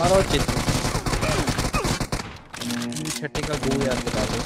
मारो चित्र छठे का गो याद बता दो।